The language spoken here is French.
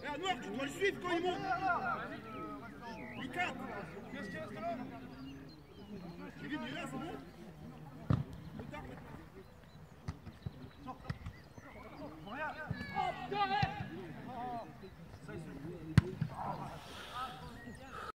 Eh, Noir, tu dois le suivre quand il monte. Il cadre Qu'est-ce qu'il reste là? Kevin, il est là, c'est bon?